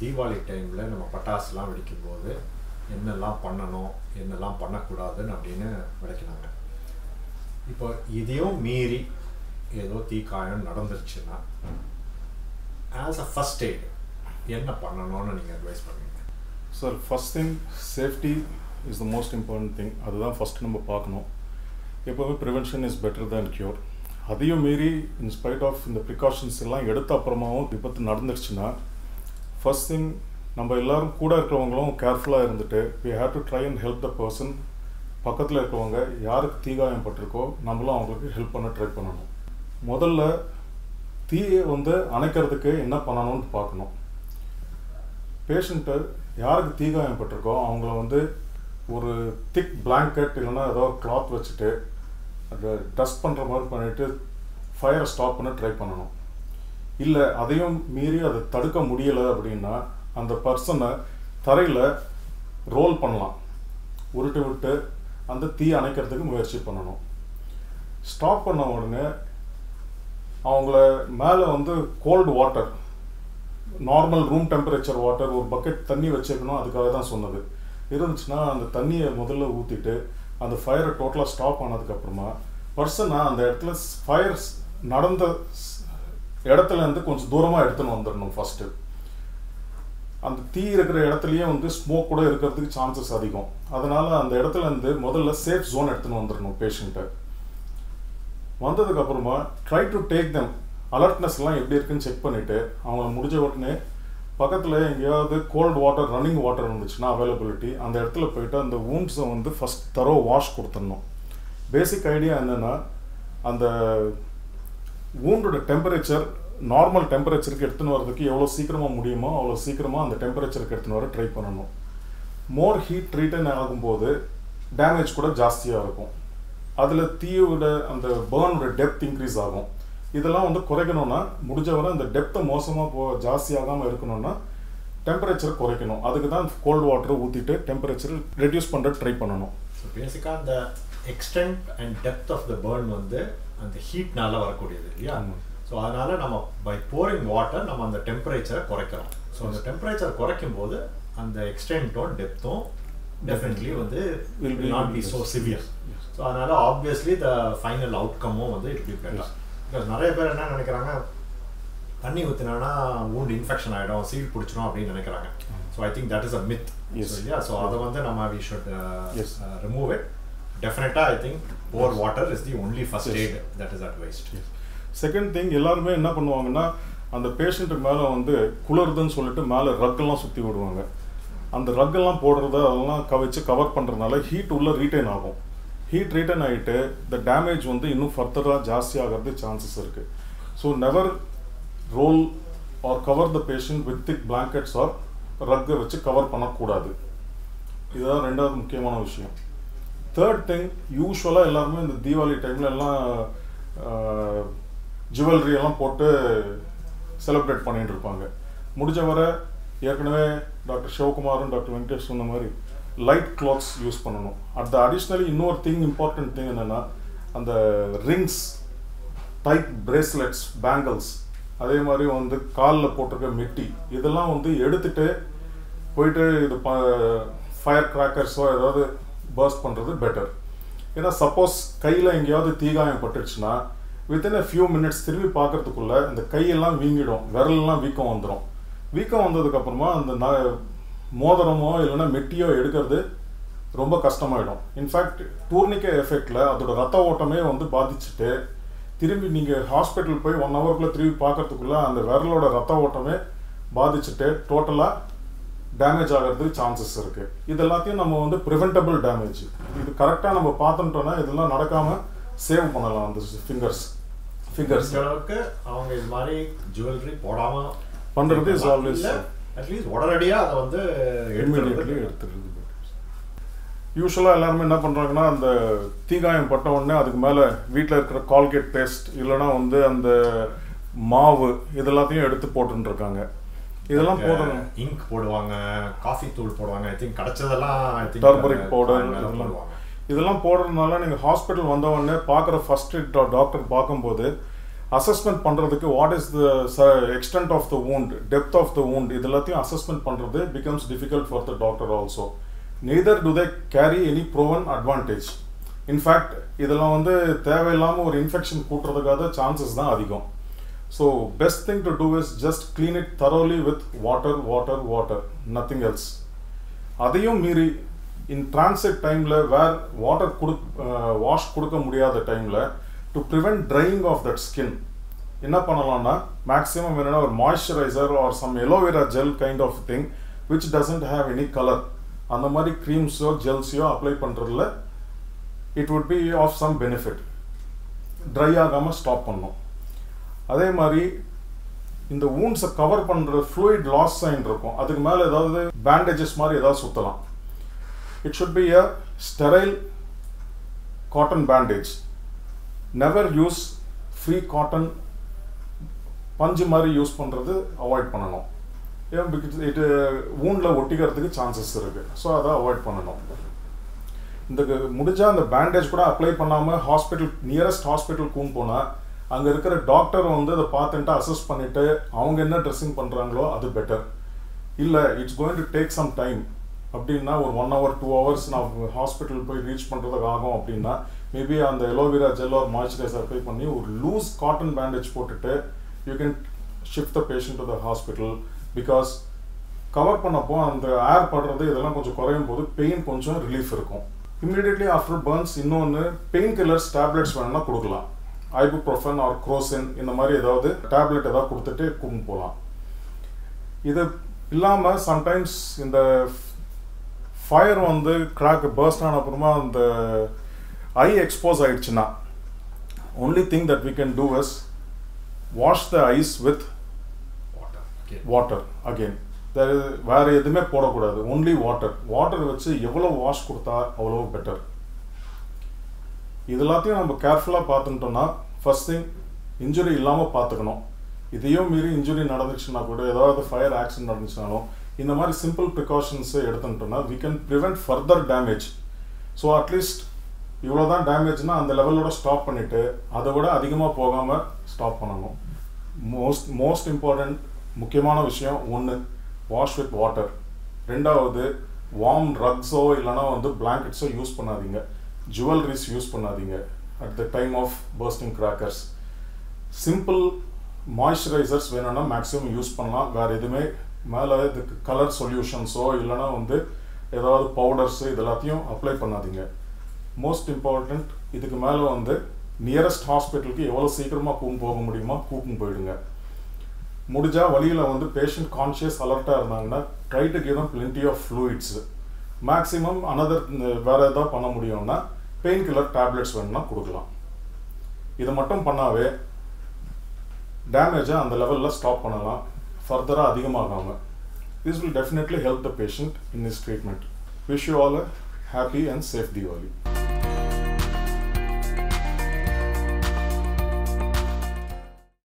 தீபாவளி டைமில் நம்ம பட்டாசுலாம் வெடிக்கும்போது என்னெல்லாம் பண்ணணும் என்னெல்லாம் பண்ணக்கூடாதுன்னு அப்படின்னு விளக்கினாங்க. இப்போ இதையும் மீறி ஏதோ தீக்காயம் நடந்துருச்சுன்னா ஆஸ் அ ஃபஸ்ட் எய்ட் என்ன பண்ணணும்னு நீங்கள் அட்வைஸ் பண்ணுவீங்க? Sir first thing safety is the most important thing அதுதான் ஃபஸ்ட்டு நம்ம பார்க்கணும். எப்போவுமே prevention is better than cure அதையும் மீறி இன்ஸ்பைட் ஆஃப் இந்த ப்ரிகாஷன்ஸ் எல்லாம் எடுத்த அப்புறமாவும் விபத்து நடந்துருச்சுன்னா ஃபர்ஸ்ட் திங் நம்ம எல்லோரும் கூட இருக்கிறவங்களும் கேர்ஃபுல்லாக இருந்துட்டு we have to try and help the person பக்கத்தில் இருக்கிறவங்க யாருக்கு தீகாயம் பட்டிருக்கோ நம்மளும் அவங்களுக்கு ஹெல்ப் பண்ண ட்ரை பண்ணணும். முதல்ல தீயை வந்து அணைக்கிறதுக்கு என்ன பண்ணணும்னு பார்க்கணும். பேஷண்ட்டு யாருக்கு தீகாயம் பட்டிருக்கோ அவங்கள வந்து ஒரு திக் பிளாங்கெட் இல்லைன்னா ஏதோ கிளாத் வச்சுட்டு அதை டஸ்ட் பண்ணுற மாதிரி பண்ணிவிட்டு ஃபயரை ஸ்டாப் பண்ண ட்ரை பண்ணணும். இல்லை அதையும் மீறி அதை தடுக்க முடியலை அப்படின்னா அந்த பர்சனை தரையில் ரோல் பண்ணலாம். உருட்டு விட்டு அந்த தீ அணைக்கிறதுக்கு முயற்சி பண்ணணும். ஸ்டாப் பண்ண உடனே அவங்கள மேலே வந்து cold water normal room temperature water ஒரு பக்கெட் தண்ணி வச்சுக்கணும் அதுக்காக தான் சொன்னது. இருந்துச்சுன்னா அந்த தண்ணியை முதல்ல ஊற்றிட்டு அந்த ஃபயரை டோட்டலாக ஸ்டாப் ஆனதுக்கப்புறமா பர்சனாக அந்த இடத்துல ஃபயர் நடந்த இடத்துலேருந்து கொஞ்சம் தூரமாக எடுத்துன்னு வந்துடணும் ஃபஸ்ட்டு அந்த தீ இருக்கிற இடத்துலயே வந்து ஸ்மோக் கூட இருக்கிறதுக்கு சான்சஸ் அதிகம். அதனால் அந்த இடத்துல இருந்து முதல்ல சேஃப் ஜோன் எடுத்துன்னு வந்துடணும் பேஷண்ட்டை வந்ததுக்கப்புறமா ட்ரை டு டேக் தம் அலர்ட்னஸ்லாம் எப்படி இருக்குன்னு செக் பண்ணிவிட்டு அவங்கள முடிஞ்ச உடனே பக்கத்தில் எங்கேயாவது கோல்ட் வாட்டர் ரன்னிங் வாட்டர் இருந்துச்சுன்னா அவைலபிலிட்டி அந்த இடத்துல போயிட்டு அந்த வூண்ட்ஸை வந்து ஃபஸ்ட் தரோ வாஷ் கொடுத்துடணும். பேசிக் ஐடியா என்னென்னா அந்த வூண்டோட டெம்பரேச்சர் நார்மல் டெம்பரேச்சருக்கு எடுத்துன்னு வரதுக்கு எவ்வளோ சீக்கிரமாக முடியுமோ அவ்வளோ சீக்கிரமாக அந்த டெம்பரேச்சருக்கு எடுத்துன்னு வர ட்ரை பண்ணணும். மோர் ஹீட் ட்ரீட்டன் ஆகும்போது டேமேஜ் கூட ஜாஸ்தியாக இருக்கும். அதில் தீயோட அந்த பேர்னோட டெப்த் இன்க்ரீஸ் ஆகும். இதெல்லாம் வந்து குறைக்கணும்னா முடிஞ்ச வரை அந்த டெப்த்தை மோசமாக போ ஜாஸ்தியாகாமல் இருக்கணும்னா டெம்பரேச்சர் குறைக்கணும் அதுக்கு தான் கோல்டு வாட்டரை ஊற்றிட்டு டெம்பரேச்சர் ரெடியூஸ் பண்ணுற ட்ரை பண்ணணும் ஸோ பேசிக்காக அந்த extent and depth of the burn வந்து அந்த ஹீட்னால வரக்கூடியது இல்லையா. ஸோ அதனால நம்ம பை போரிங் வாட்டர் நம்ம அந்த டெம்பரேச்சரை குறைக்கிறோம் ஸோ அந்த டெம்பரேச்சர் குறைக்கும் போது அந்த எக்ஸ்டென்ட்டும் டெப்த்தும் டெஃபினெட்லி வந்து be so reduced. severe Yes. So அதனால ஆப்வியஸ்லி த ஃபைனல் அவுட்கமும் வந்து இட் பி பெட்டர் நிறைய பேர் என்ன நினைக்கிறாங்க தண்ணி ஊற்றினா wound இன்ஃபெக்ஷன் ஆகிடும் சீல் பிடிச்சிரும் அப்படின்னு நினைக்கிறாங்க. So I think that is a myth. இல்லையா ஸோ அதை வந்து நம்ம வி ஷுட். ரிமூவ் இட் டெஃபினட்டாக I think pour water is the only first. Aid that is advised second thing எல்லாருமே என்ன பண்ணுவாங்கன்னா அந்த பேஷண்ட்டுக்கு மேலே வந்து குளிருதுன்னு சொல்லிட்டு மேலே ரக்கெல்லாம் சுற்றி விடுவாங்க. அந்த ரக்கெல்லாம் போடுறத அதெல்லாம் கவிச்சு கவர் பண்ணுறதுனால ஹீட் உள்ள ரீட்டைன் ஆகும். ஹீட் ரீட்டைன் ஆகிட்டு இந்த டேமேஜ் வந்து இன்னும் ஃபர்தராக ஜாஸ்தி ஆகிறது சான்சஸ் இருக்குது so never roll or cover the patient with thick blankets or ரக்கை வச்சு கவர் பண்ணக்கூடாது. இதுதான் ரெண்டாவது முக்கியமான விஷயம். தேர்ட் திங் யூஸ்வலாக எல்லாருமே இந்த தீபாவளி டைமில் எல்லாம் ஜுவல்லரி எல்லாம் போட்டு செலிப்ரேட் பண்ணிகிட்டு இருப்பாங்க. முடிஞ்ச வரை ஏற்கனவே டாக்டர் சிவகுமாரும் டாக்டர் வெங்கடேஷ் சொன்ன மாதிரி லைட் கிளாத்ஸ் யூஸ் பண்ணணும். அந்த அடிஷ்னலி இன்னொரு திங் இம்பார்ட்டன்ட் திங் என்னென்னா அந்த ரிங்ஸ் டைப் பிரேஸ்லெட்ஸ் பேங்கிள்ஸ் அதே மாதிரி வந்து காலில் போட்டிருக்க மெட்டி இதெல்லாம் வந்து எடுத்துகிட்டு போயிட்டு இது ப ஃபயர் கிராக்கர்ஸோ ஏதாவது பர்ஸ்ட் பண்ணுறது பெட்டர் ஏன்னா சப்போஸ் கையில் எங்கேயாவது தீகாயம் பட்டுடுச்சுன்னா வித்தின் அ ஃபியூ மினிட்ஸ் திரும்பி பார்க்குறதுக்குள்ளே இந்த கையெல்லாம் வீங்கிடும் விரலெல்லாம் வீக்கம் வந்துடும் வீக்கம் வந்ததுக்கப்புறமா அந்த ந மோதிரமோ இல்லைன்னா மெட்டியோ எடுக்கிறது ரொம்ப கஷ்டமாயிடும். இன்ஃபேக்ட் டூர்னிக்கே எஃபெக்டில் அதோட ரத்த ஓட்டமே வந்து பாதிச்சுட்டு திரும்பி நீங்கள் ஹாஸ்பிட்டல் போய் ஒன் ஹவருக்குள்ளே திரும்பி பார்க்கறதுக்குள்ள அந்த விரலோட ரத்த ஓட்டமே பாதிச்சுட்டு டோட்டலாக டேமேஜ் ஆகிறதுக்கு சான்சஸ் இருக்கு. இது எல்லாத்தையும் நம்ம வந்து ப்ரிவென்டபிள் டேமேஜ் இது கரெக்டாக நம்ம பார்த்துட்டோம்னா இதெல்லாம் நடக்காம சேவ் பண்ணலாம் அந்த ஃபிங்கர்ஸ் ஃபிங்கர்ஸ் அளவுக்கு அவங்க இது மாதிரி ஜுவல்லரி போடாம பண்றது is always அட்லீஸ்ட் உடனடியா அதை வந்து இமிடியட்லி எடுத்துடுறது யூஸ்வலாக எல்லாருமே என்ன பண்ணுறாங்கன்னா அந்த தீகாயம் பட்ட உடனே அதுக்கு மேலே வீட்டில் இருக்கிற கால்கேட் பேஸ்ட் இல்லைன்னா வந்து அந்த மாவு இது எல்லாத்தையும் எடுத்து போட்டுன்னு இருக்காங்க இதெல்லாம் போடணும் இங்க் போடுவாங்க காஃபி தூள் போடுவாங்க ஐ திங்க் கிடைச்சதெல்லாம் Turmeric powder இதெல்லாம். இதெல்லாம் போடுறதுனால நீங்கள் ஹாஸ்பிட்டல் வந்த உடனே பார்க்குற ஃபர்ஸ்ட் டாக்டர் பார்க்கும்போது அசஸ்மெண்ட் பண்ணுறதுக்கு what is the extent of the wound depth of the wound இது எல்லாத்தையும் அசஸ்மெண்ட் பண்ணுறது becomes difficult for the doctor also neither do they carry any proven advantage in fact இதெல்லாம் வந்து தேவையில்லாமல் ஒரு இன்ஃபெக்ஷன் கூட்டுறதுக்காக சான்சஸ் தான் அதிகம். So best thing to do is just clean it thoroughly with water water water nothing else அதையும் மீறி இன் transit டைமில் வேர் வாட்டர் கொடு வாஷ் கொடுக்க முடியாத டைமில் to prevent drying of that skin என்ன பண்ணலாம்னா மேக்ஸிமம் என்னென்னா ஒரு moisturiser or some aloe vera gel kind of thing which doesn't have any colour அந்த மாதிரி க்ரீம்ஸோ ஜெல்ஸையோ அப்ளை பண்ணுறதுல it would be of some benefit dry ஆகாமல் ஸ்டாப் பண்ணும். அதே மாதிரி இந்த ஊன்ஸை கவர் பண்ணுற ஃப்ளூயிட் லாஸ் சைன் இருக்கும். அதுக்கு மேலே ஏதாவது பேண்டேஜஸ் மாதிரி ஏதாவது சுற்றலாம் it should be a sterile cotton bandage never use free cotton பஞ்சு மாதிரி யூஸ் பண்ணுறது அவாய்ட் பண்ணணும். ஏன்? பிகாஸ் இது ஊனில் ஒட்டிக்கிறதுக்கு சான்சஸ் இருக்குது ஸோ அதை அவாய்ட் பண்ணணும். இந்த முடிஞ்சால் அந்த பேண்டேஜ் கூட அப்ளை பண்ணாமல் ஹாஸ்பிட்டல் நியரஸ்ட் ஹாஸ்பிட்டல் கூன் போனால் அங்கே இருக்கிற டாக்டர் வந்து அதை பார்த்துட்டு அசஸ் பண்ணிவிட்டு அவங்க என்ன ட்ரெஸ்ஸிங் பண்ணுறாங்களோ அது பெட்டர் இல்லை it's going to take some time அப்படின்னா ஒரு ஒன் ஹவர் டூ ஹவர்ஸ் நான் ஹாஸ்பிட்டல் போய் ரீச் பண்ணுறதுக்கு ஆகும் அப்படின்னா மேபி அந்த எலோவேரா ஜெல் ஒரு மாய்ஸ்சரைசர் அப்ளை பண்ணி ஒரு லூஸ் காட்டன் பேண்டேஜ் போட்டுட்டு you can shift the patient to the hospital because cover பண்ணப்போ அந்த ஏர் படுறது இதெல்லாம் கொஞ்சம் குறையும் போது பெயின் கொஞ்சம் ரிலீஃப் இருக்கும். இம்மிடியட்லி ஆஃப்டர் பர்ன்ஸ் இன்னொன்று பெயின் கில்லர்ஸ் டேப்லெட்ஸ் வேணும்னா கொடுக்கலாம். ஐபுப்ரோஃபன் ஆர் குரோசின் இந்த மாதிரி ஏதாவது டேப்லெட் ஏதாவது கொடுத்துட்டு கூண்டு போகலாம். இது இல்லாமல் சம்டைம்ஸ் இந்த ஃபயர் வந்து கிராக் பர்ஸ்ட் ஆன அப்புறமா அந்த ஐ எக்ஸ்போஸ் ஆயிடுச்சுன்னா only thing that we can do is wash the eyes with water again வேற எதுவுமே போடக்கூடாது. ஒன்லி வாட்டர் வாட்டர் வச்சு எவ்வளோ வாஷ் கொடுத்தா அவ்வளோ பெட்டர் இது எல்லாத்தையும் நம்ம கேர்ஃபுல்லாக பார்த்துட்டோம்னா ஃபர்ஸ்ட் திங் இன்ஜுரி இல்லாமல் பார்த்துக்கணும். இதையும் மீறி இன்ஜுரி நடந்துச்சுன்னா கூட ஏதாவது ஃபயர் ஆக்சிடென்ட் நடந்துச்சுனாலும் இந்த மாதிரி சிம்பிள் ப்ரிகாஷன்ஸை எடுத்துட்டோம்னா we can prevent further damage so at least இவ்வளோ தான் டேமேஜ்னா அந்த லெவலோட ஸ்டாப் பண்ணிவிட்டு அதை விட அதிகமாக போகாமல் ஸ்டாப் பண்ணணும். மோஸ்ட் மோஸ்ட் இம்பார்ட்டண்ட் முக்கியமான விஷயம் ஒன்று வாஷ் வித் வாட்டர் ரெண்டாவது வார்ம் ரக்ஸோ இல்லைனா வந்து பிளாங்கெட்ஸோ யூஸ் பண்ணாதீங்க. ஜுவல்லரிஸ் யூஸ் பண்ணாதீங்க. At the time of bursting crackers simple moisturisers வேணும்னா மேக்ஸிமம் யூஸ் பண்ணலாம். வேறு எதுவுமே மேலே இதுக்கு கலர் சொல்யூஷன்ஸோ இல்லைனா வந்து ஏதாவது பவுடர்ஸு இது எல்லாத்தையும் அப்ளை பண்ணாதீங்க. மோஸ்ட் இம்பார்ட்டண்ட் இதுக்கு மேலே வந்து நியரஸ்ட் ஹாஸ்பிட்டலுக்கு எவ்வளோ சீக்கிரமாக கூப்பிட்டு போக முடியுமோ கூப்பிட்டு போயிடுங்க. முடிஞ்சால் வழியில் வந்து பேஷண்ட் கான்ஷியஸ் அலர்ட்டாக இருந்தாங்கன்னா try to give them plenty of fluids maximum another வேறு எதாவது பண்ண முடியும்னா பெயின் கில்லர் டேப்லெட்ஸ் வேணும்னா கொடுக்கலாம். இதை மட்டும் பண்ணாவே டேமேஜை அந்த லெவலில் ஸ்டாப் பண்ணலாம். ஃபர்தராக அதிகமாகாமல் this will definitely help the patient in this treatment wish you all a happy and safe Deepavali